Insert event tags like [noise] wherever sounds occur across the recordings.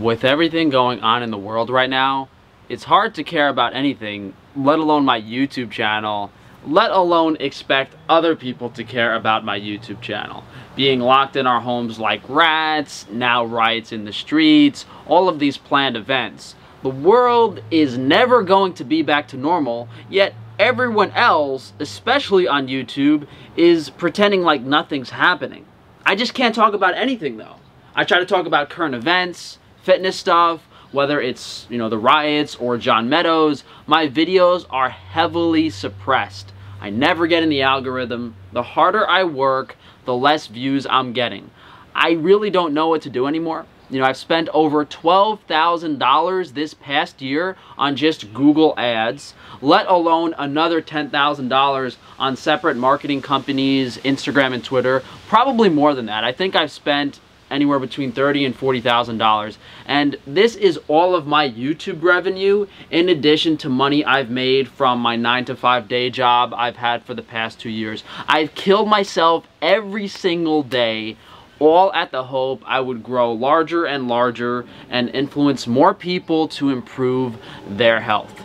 With everything going on in the world right now, it's hard to care about anything, let alone my YouTube channel, let alone expect other people to care about my YouTube channel. Being locked in our homes like rats, now riots in the streets, all of these planned events. The world is never going to be back to normal, yet everyone else, especially on YouTube, is pretending like nothing's happening. I just can't talk about anything though. I try to talk about current events, fitness stuff, whether it's, you know, the riots or John Meadows, my videos are heavily suppressed. I never get in the algorithm. The harder I work, the less views I'm getting. I really don't know what to do anymore. You know, I've spent over $12,000 this past year on just Google ads, let alone another $10,000 on separate marketing companies, Instagram and Twitter. Probably more than that. I think I've spent anywhere between thirty and forty thousand dollars and this is all of my YouTube revenue in addition to money I've made from my nine to five day job I've had for the past two years I've killed myself every single day all at the hope I would grow larger and larger and influence more people to improve their health.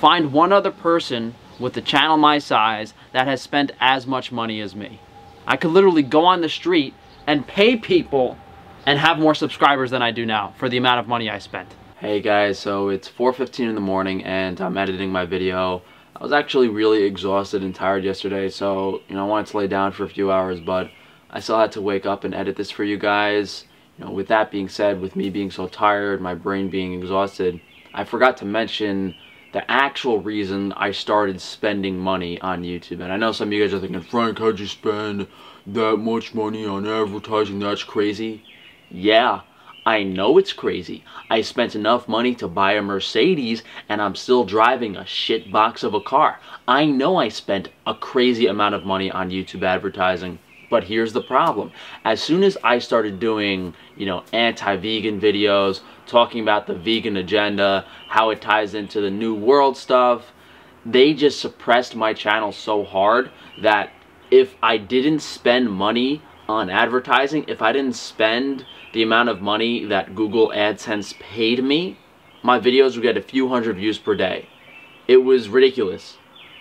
Find one other person with a channel my size that has spent as much money as me. I could literally go on the street and pay people and have more subscribers than I do now for the amount of money I spent. Hey guys, so it's 4.15 in the morning and I'm editing my video. I was actually really exhausted and tired yesterday, so you know I wanted to lay down for a few hours, but I still had to wake up and edit this for you guys. You know, with that being said, with me being so tired, my brain being exhausted, I forgot to mention the actual reason I started spending money on YouTube. And I know some of you guys are thinking, Frank, how'd you spend that much money on advertising? That's crazy. Yeah, I know it's crazy. I spent enough money to buy a Mercedes and I'm still driving a shit box of a car. I know I spent a crazy amount of money on YouTube advertising. But here's the problem. As soon as I started doing, you know, anti-vegan videos, talking about the vegan agenda, how it ties into the new world stuff, they just suppressed my channel so hard that if I didn't spend money on advertising, if I didn't spend the amount of money that Google AdSense paid me, my videos would get a few hundred views per day. It was ridiculous.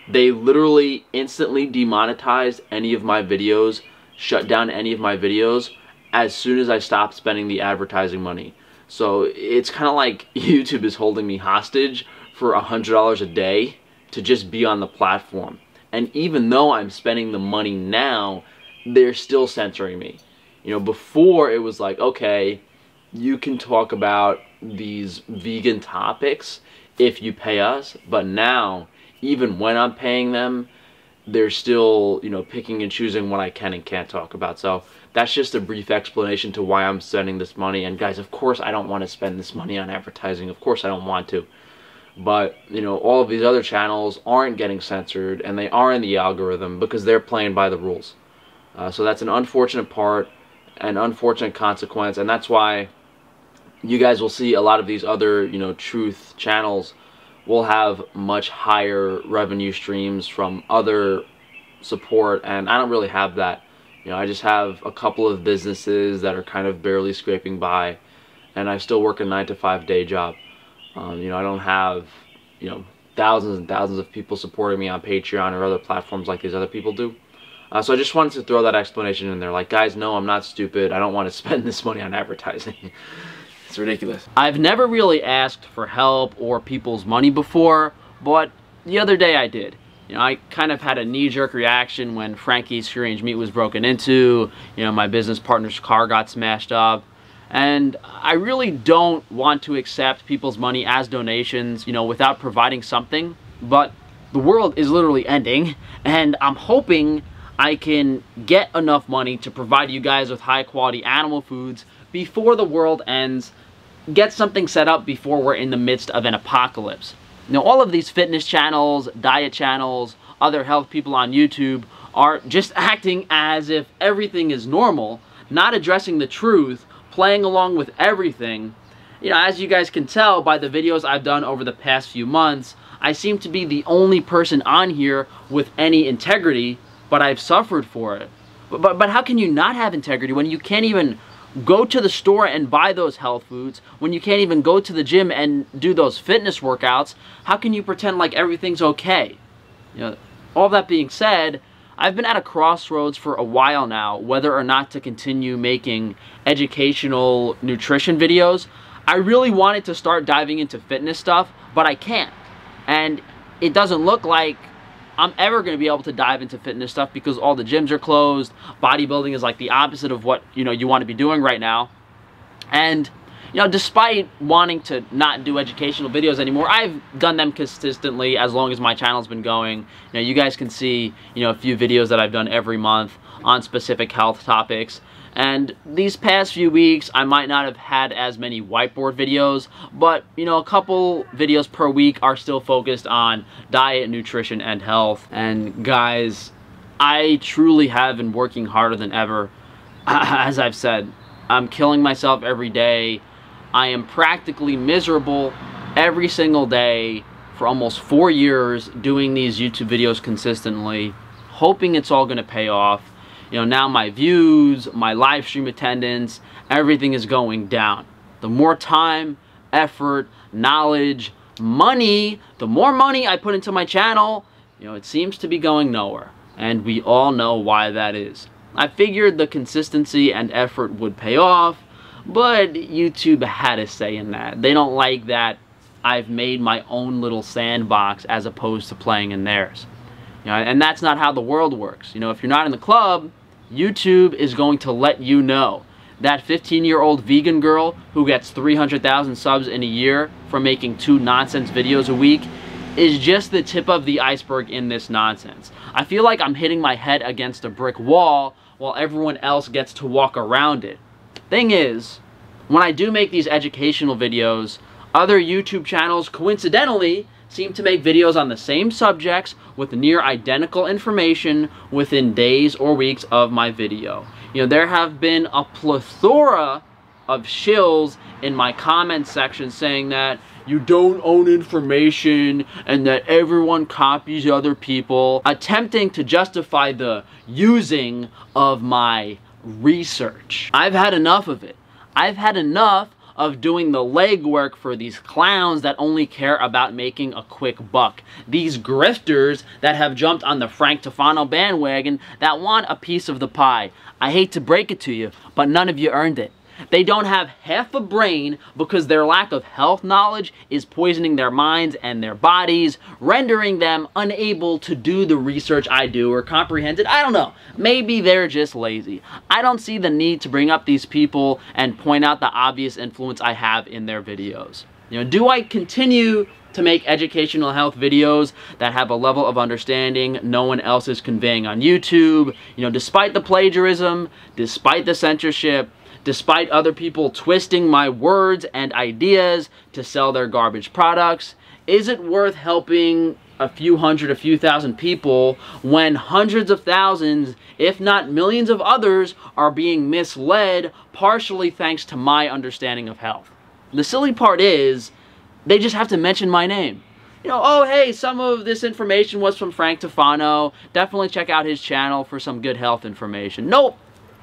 They literally instantly demonetized any of my videos shut down any of my videos as soon as I stopped spending the advertising money. So it's kind of like [laughs] YouTube is holding me hostage for a $100 a day to just be on the platform. And even though I'm spending the money now, they're still censoring me. You know, before it was like, okay, you can talk about these vegan topics if you pay us, but now, even when I'm paying them, they're still, you know, picking and choosing what I can and can't talk about. So that's just a brief explanation to why I'm spending this money. And guys, of course I don't want to spend this money on advertising. Of course I don't want to. But, you know, all of these other channels aren't getting censored and they are in the algorithm because they're playing by the rules. Uh, so that's an unfortunate part, an unfortunate consequence. And that's why you guys will see a lot of these other, you know, truth channels will have much higher revenue streams from other support and I don't really have that. You know, I just have a couple of businesses that are kind of barely scraping by and I still work a 9 to 5 day job. Um, you know, I don't have, you know, thousands and thousands of people supporting me on Patreon or other platforms like these other people do. Uh, so I just wanted to throw that explanation in there. Like, guys, no, I'm not stupid. I don't want to [laughs] spend this money on advertising. [laughs] It's ridiculous. I've never really asked for help or people's money before, but the other day I did. You know, I kind of had a knee-jerk reaction when Frankie's Free-Range Meat was broken into, you know, my business partner's car got smashed up. And I really don't want to accept people's money as donations, you know, without providing something. But the world is literally ending, [laughs] and I'm hoping I can get enough money to provide you guys with high quality animal foods before the world ends, get something set up before we're in the midst of an apocalypse. Now, all of these fitness channels, diet channels, other health people on YouTube are just [laughs] acting as if everything is normal, not addressing the truth, playing along with everything. You know, as you guys can tell by the videos I've done over the past few months, I seem to be the only person on here with any integrity, but I've suffered for it. But, but, but how can you not have integrity when you can't even go to the store and buy those health foods when you can't even go to the gym and do those fitness workouts? How can you pretend like everything's okay? You know, all that being said, I've been at a crossroads for a while now whether or not to continue making educational nutrition videos. I really wanted to start diving into fitness stuff, but I can't. And it doesn't look like I'm ever going to be able to dive into fitness stuff because all the gyms are closed. Bodybuilding is like the opposite of what, you know, you want to be doing right now. And you know, despite wanting to not do educational videos anymore, I've done them consistently as long as my channel's been going. You know, you guys can see, you know, a few videos that I've done every month on specific health topics. And these past few weeks, I might not have had as many whiteboard videos, but, you know, a couple videos per week are still focused on diet, nutrition, and health. And guys, I truly have been working harder than ever. [clears throat] As I've said, I'm killing myself every day. I am practically miserable every single day for almost four years doing these YouTube videos consistently, hoping it's all going to pay off. You know, now my views, my live stream attendance, everything is going down. The more time, effort, knowledge, money, the more money I put into my channel, you know, it seems to be going nowhere. And we all know why that is. I figured the consistency and effort would pay off, but YouTube had a say in that. They don't like that I've made my own little sandbox as opposed to playing in theirs. You know, and that's not how the world works. You know, if you're not in the club, YouTube is going to let you know. That 15-year-old vegan girl who gets 300,000 subs in a year from making two nonsense videos a week is just the tip of the iceberg in this nonsense. I feel like I'm hitting my head against a brick wall while everyone else gets to walk around it. Thing is, when I do make these educational videos, other YouTube channels coincidentally seem to make videos on the same subjects with near identical information within days or weeks of my video. You know, there have been a plethora of shills in my comment section saying that you don't own information and that everyone copies other people, attempting to justify the using of my research. I've had enough of it. I've had enough of doing the legwork for these clowns that only care about making a quick buck. These grifters that have jumped on the Frank Tufano bandwagon that want a piece of the pie. I hate to break it to you, but none of you earned it. They don't have half a brain because their lack of health knowledge is poisoning their minds and their bodies, rendering them unable to do the research I do or comprehend it. I don't know. Maybe they're just lazy. I don't see the need to bring up these people and point out the obvious influence I have in their videos. You know, do I continue to make educational health videos that have a level of understanding no one else is conveying on YouTube. You know, despite the plagiarism, despite the censorship, despite other people twisting my words and ideas to sell their garbage products? Is it worth helping a few hundred, a few thousand people when hundreds of thousands, if not millions of others, are being misled partially thanks to my understanding of health? The silly part is, they just have to mention my name. You know, oh hey, some of this information was from Frank Tufano. Definitely check out his channel for some good health information. Nope,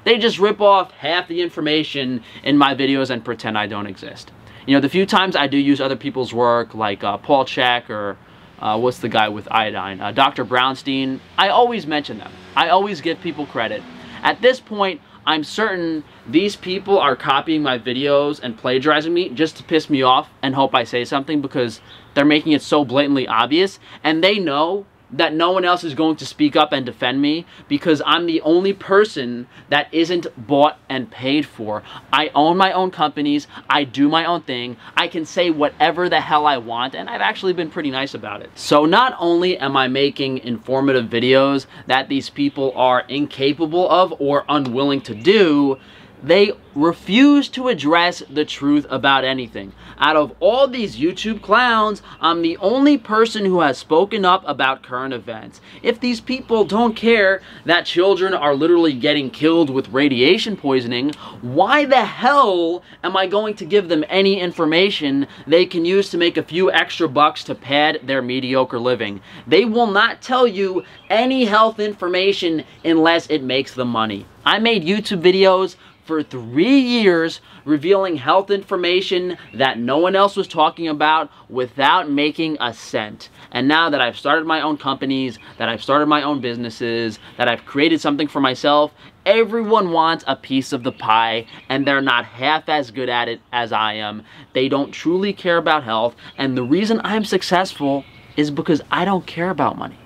they just rip off half the information in my videos and pretend I don't exist. You know, the few times I do use other people's work, like uh, Paul Chek or uh, what's the guy with iodine, uh, Dr. Brownstein, I always mention them. I always give people credit. At this point, I'm certain these people are copying my videos and plagiarizing me just to piss me off and hope I say something because they're making it so blatantly obvious and they know that no one else is going to speak up and defend me because I'm the only person that isn't bought and paid for. I own my own companies. I do my own thing. I can say whatever the hell I want and I've actually been pretty nice about it. So not only am I making informative videos that these people are incapable of or unwilling to do, they refuse to address the truth about anything. Out of all these YouTube clowns, I'm the only person who has spoken up about current events. If these people don't care that children are literally getting killed with radiation poisoning, why the hell am I going to give them any information they can use to make a few extra bucks to pad their mediocre living? They will not tell you any health information unless it makes them money. I made YouTube videos for three years revealing health information that no one else was talking about without making a cent. And now that I've started my own companies, that I've started my own businesses, that I've created something for myself, everyone wants a piece of the pie and they're not half as good at it as I am. They don't truly care about health. And the reason I'm successful is because I don't care about money.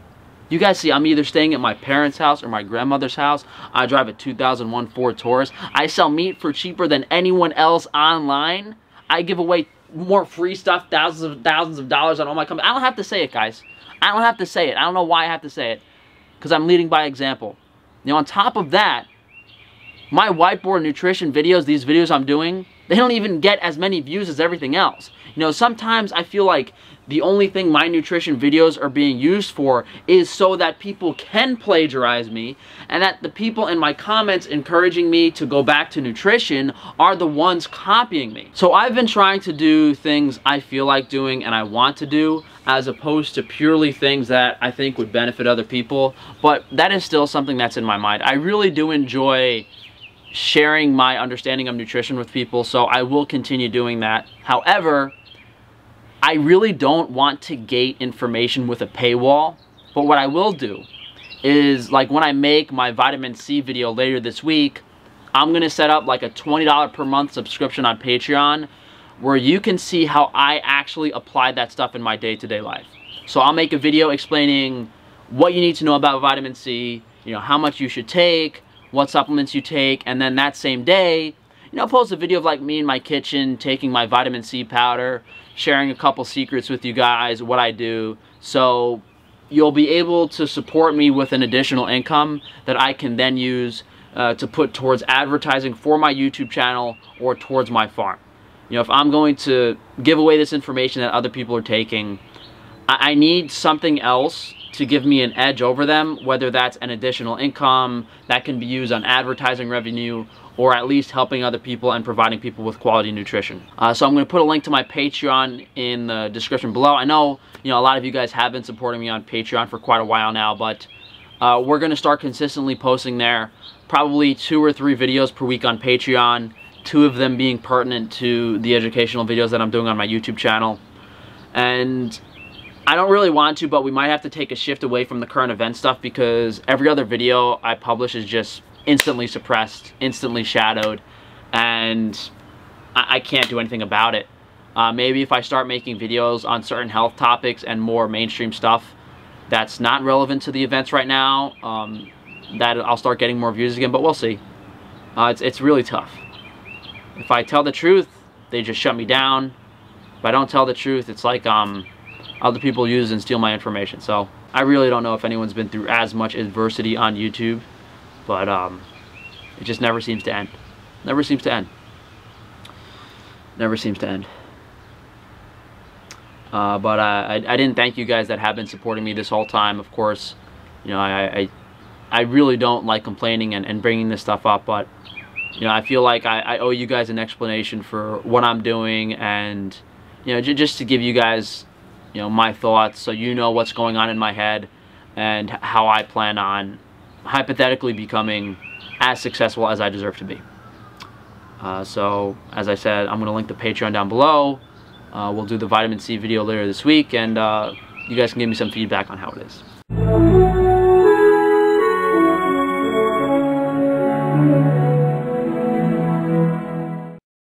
You guys see, I'm either staying at my parents' house or my grandmother's house. I drive a 2001 Ford Taurus. I sell meat for cheaper than anyone else online. I give away more free stuff, thousands of thousands of dollars on all my company. I don't have to say it, guys. I don't have to say it. I don't know why I have to say it. Because I'm leading by example. You know, on top of that, my whiteboard nutrition videos, these videos I'm doing, they don't even get as many views as everything else. You know, sometimes I feel like the only thing my nutrition videos are being used for is so that people can plagiarize me and that the people in my comments encouraging me to go back to nutrition are the ones copying me. So I've been trying to do things I feel like doing and I want to do as opposed to purely things that I think would benefit other people. But that is still something that's in my mind. I really do enjoy sharing my understanding of nutrition with people, so I will continue doing that. However, I really don't want to gate information with a paywall, but what I will do is like when I make my vitamin C video later this week, I'm going to set up like a $20 per month subscription on Patreon where you can see how I actually apply that stuff in my day-to-day -day life. So I'll make a video explaining what you need to know about vitamin C, you know, how much you should take, what supplements you take, and then that same day, you know, post a video of like me in my kitchen taking my vitamin C powder, sharing a couple secrets with you guys, what I do. So you'll be able to support me with an additional income that I can then use uh, to put towards advertising for my YouTube channel or towards my farm. You know, if I'm going to give away this information that other people are taking, I, I need something else to give me an edge over them, whether that's an additional income that can be used on advertising revenue or at least helping other people and providing people with quality nutrition. Uh, so I'm going to put a link to my Patreon in the description below. I know, you know, a lot of you guys have been supporting me on Patreon for quite a while now, but uh, we're going to start consistently posting there, probably two or three videos per week on Patreon, two of them being pertinent to the educational videos that I'm doing on my YouTube channel. And I don't really want to, but we might have to take a shift away from the current event stuff because every other video I publish is just instantly suppressed, instantly shadowed, and I, I can't do anything about it. Uh, maybe if I start making videos on certain health topics and more mainstream stuff that's not relevant to the events right now, um, that I'll start getting more views again, but we'll see. Uh, it's, it's really tough. If I tell the truth, they just shut me down. If I don't tell the truth, it's like um, other people use and steal my information. So I really don't know if anyone's been through as much adversity on YouTube but um, it just never seems to end. Never seems to end. Never seems to end. Uh, but I, I didn't thank you guys that have been supporting me this whole time. Of course, you know, I, I, I really don't like complaining and, and bringing this stuff up, but you know, I feel like I, I owe you guys an explanation for what I'm doing and, you know, just to give you guys, you know, my thoughts so you know what's going on in my head and how I plan on hypothetically becoming as successful as I deserve to be. Uh, so, as I said, I'm going to link the Patreon down below. Uh, we'll do the vitamin C video later this week, and uh, you guys can give me some feedback on how it is.